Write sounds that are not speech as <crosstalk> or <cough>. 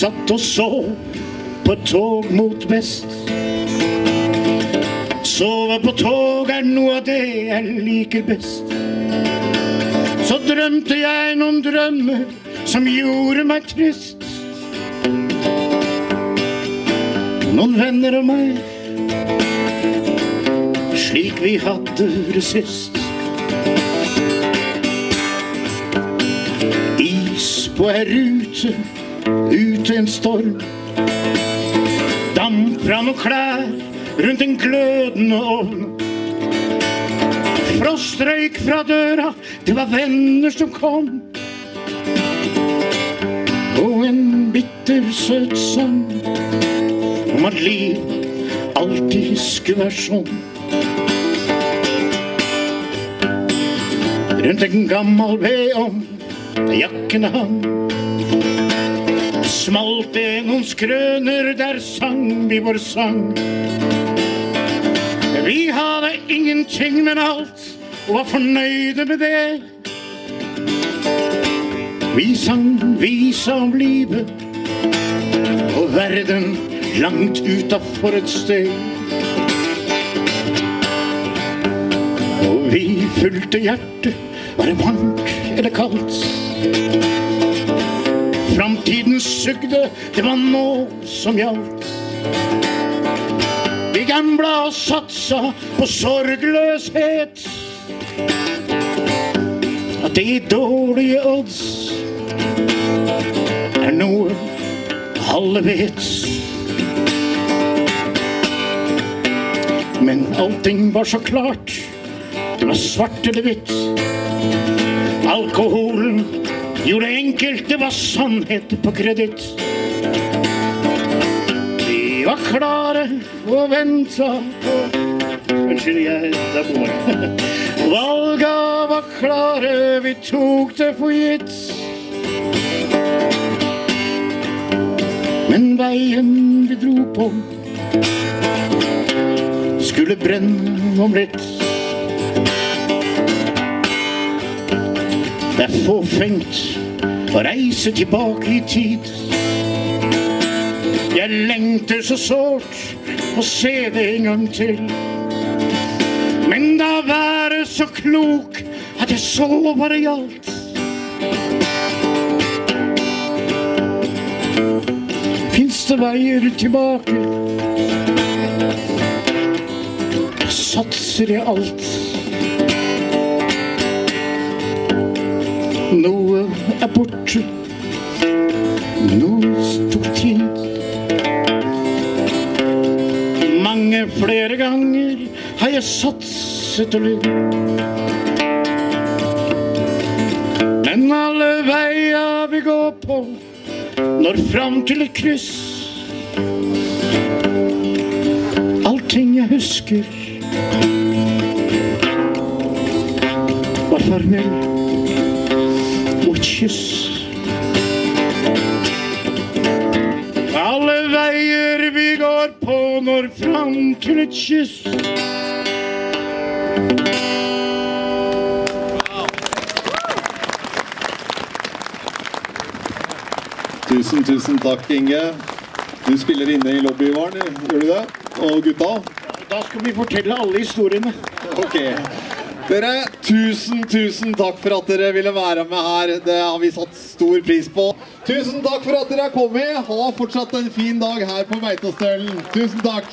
satt og sov på et tog mot vest. Sove på tog er noe av det jeg liker best. Så drømte jeg noen drømmer som gjorde meg trist. Noen venner og meg, slik vi hadde det sist. Is på ei rute, ute en storm. Damp fra noen klær rundt en glødende ovn. Frost røyk fra døra, det var venner som kom. Og en bitter søt sang om at liv alltid skulle være sånn. Rundt en gammel ved om jakken hang. Smalt det noen skrøner, der sang vi vår sang. Vi hadde ingenting, men alt, og var fornøyde med det. Vi sang visa om livet og verden langt utafor et sted. Og vi fulgte hjertet, var det varmt eller kaldt. Framtiden sugde, det var nå som gjaldt. Vi gambla og satsa på sorgløshet. At de dårlige odds er noe alle vet. Men allting var så klart. Det var svart eller hvitt. Alkoholen gjorde det enkelt, det var sannhet på kreditt. Vi var klare og venta på Unnskyld, jeg der bor <laughs> Valga var klare, vi tok det for gitt. Men veien vi dro på skulle brenne om litt. Det er forfengt å reise tilbake i tid. Jeg lengter så sårt å se det en gang til. Men da være så klok at jeg så hva det gjaldt. Fins det veier tilbake? Satser jeg alt? Noe er borte, noe tok tid. Mange flere ganger har jeg satset og lydd. Men alle veier vi går på, når fram til et kryss. Allting jeg husker, var et kyss. Alle veier vi går på, når fram til et kyss. Tusen, tusen takk, Inge. Du spiller inne i lobbyvaren, gjør du det? Og gutta? Da skal vi fortelle alle historiene. Ok. Dere, tusen, tusen takk for at dere ville være med her. Det har vi satt stor pris på. Tusen takk for at dere er kommet. Ha fortsatt en fin dag her på Beitostølen. Tusen takk.